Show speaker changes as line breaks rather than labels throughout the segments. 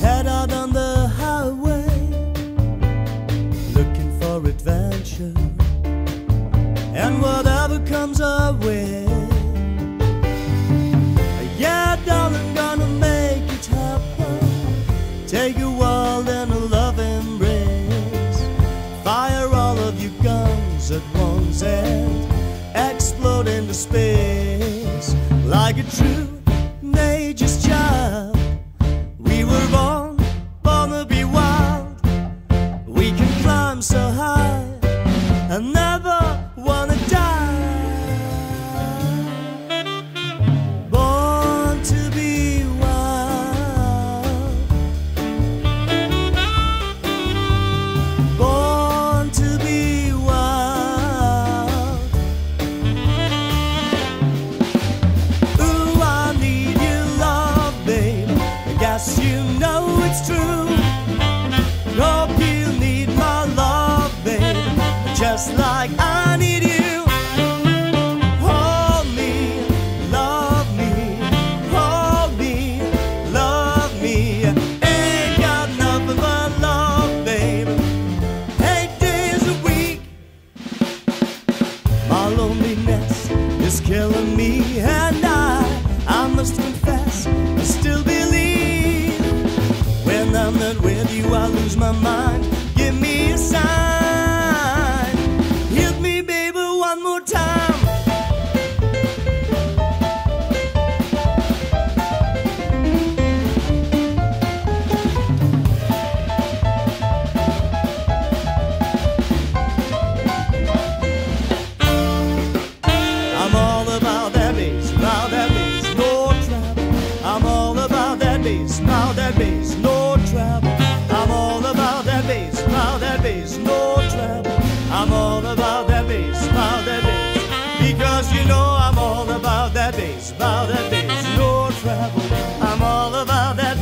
Head out on the highway, looking for adventure. And whatever comes our way. Yeah, darling, gonna make it happen. Take a wild and a love embrace. Fire all of your guns at once and explode into space like a true nature's child. We were born, born to be wild. We can climb so high and never me, and I, I must confess, I still believe. When I'm not with you, I lose my mind.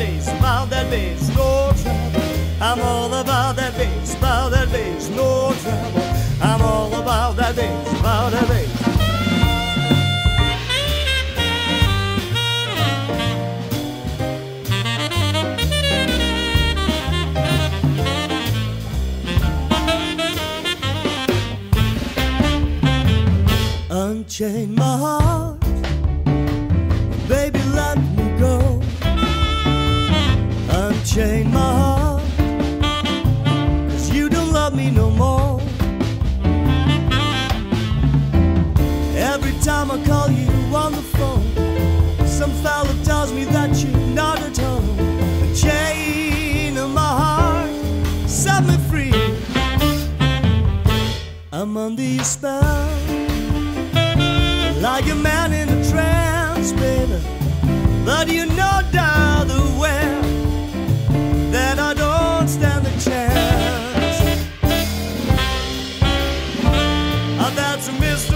Bass, about that bass, no treble. I'm all about that bass, about that bass, no treble. I'm all about that bass, about that bass. Unchain my heart, baby, let Unchain my heart, cause you don't love me no more. Every time I call you on the phone, some fella tells me that you're not at home. A chain of my heart, set me free. I'm under your spell like a man in a trance, baby. But you know, darling, well, to miss